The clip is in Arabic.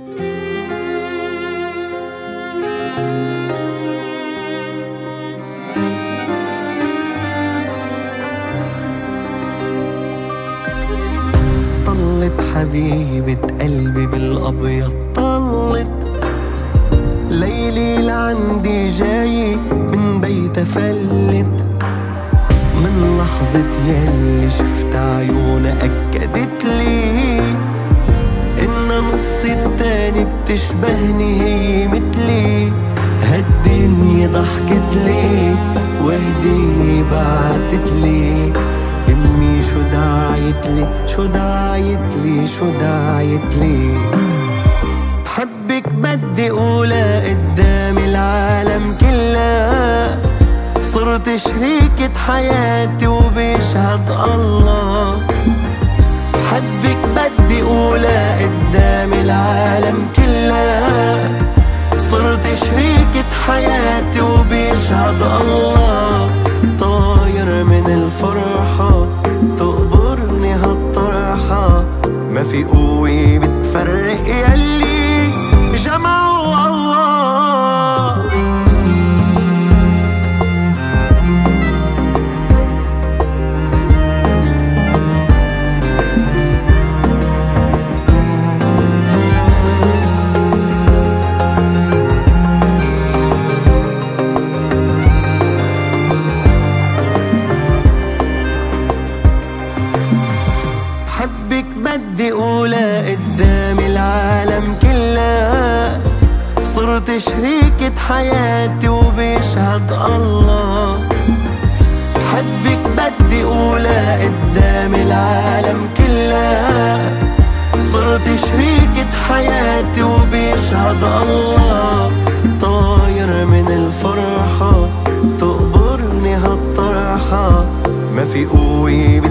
طلت حبيبة قلبي بالأبيض طلت. ليلي لعندي جاي من بيتها فلت. من لحظة يلي شفت عيونها أكدت بتشبهني هي مثلي. هالدنيا ضحكت لي وهدية بعتت لي. أمي شو دعيت لي؟ شو دعيت لي؟ شو دعيت لي؟ بحبك بدي اقولها قدام العالم كلها صرت شريكة حياتي وبيشهد الله. بحبك بدي اقولها قدام العالم حياتي وبيشهد الله. طاير من الفرحة تقبرني هالطرحة. ما في قوة بتفرق يلي جمعوا بدي اقولها قدام العالم كلها صرت شريكة حياتي وبيشهد الله. حبك بدي اقولها قدام العالم كلها صرت شريكة حياتي وبيشهد الله. طاير من الفرحة تقبرني هالطرحة. ما في قوة